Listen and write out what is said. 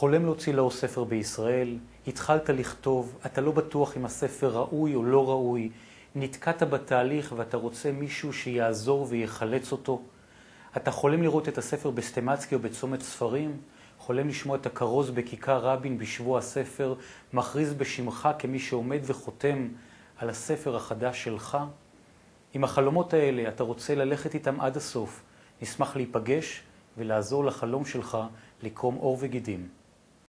חולם להוציא לאור ספר בישראל, התחלת לכתוב, אתה לא בטוח אם הספר ראוי או לא ראוי, נתקעת בתהליך ואתה רוצה מישהו שיעזור ויחלץ אותו. אתה חולם לראות את הספר בסטמצקי או בצומת ספרים, חולם לשמוע את הכרוז בכיכר רבין בשבוע הספר, מכריז בשמך כמי שעומד וחותם על הספר החדש שלך. עם החלומות האלה אתה רוצה ללכת איתם עד הסוף, נשמח להיפגש ולעזור לחלום שלך לקרום עור וגידים.